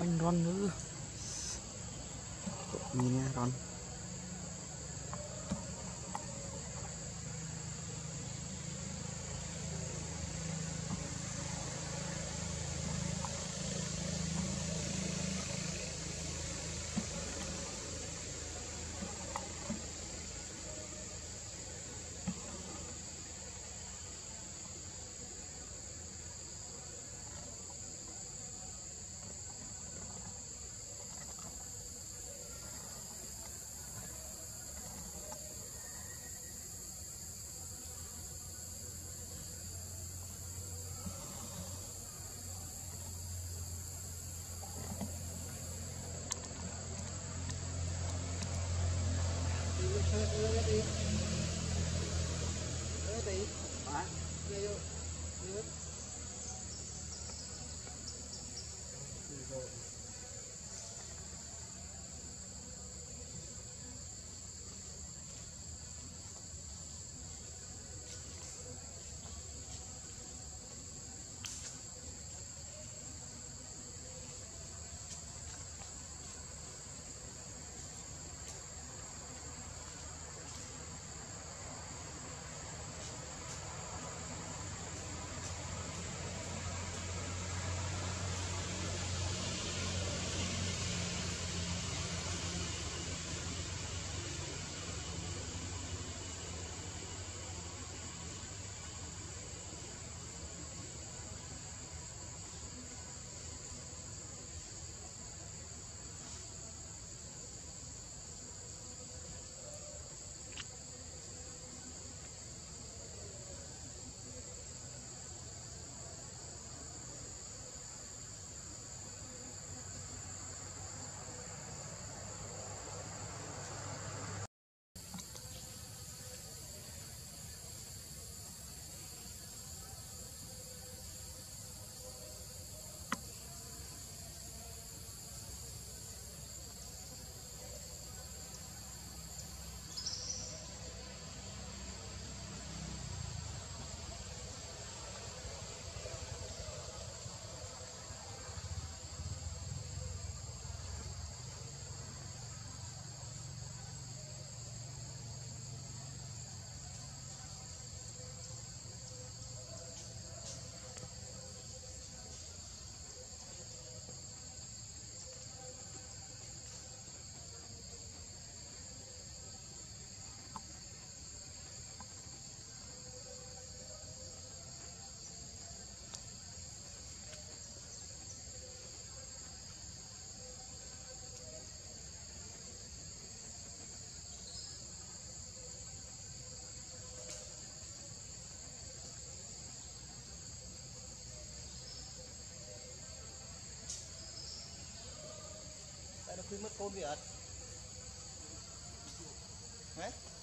បាញ់រន់មើលមានរន់ छोड़ दे यार है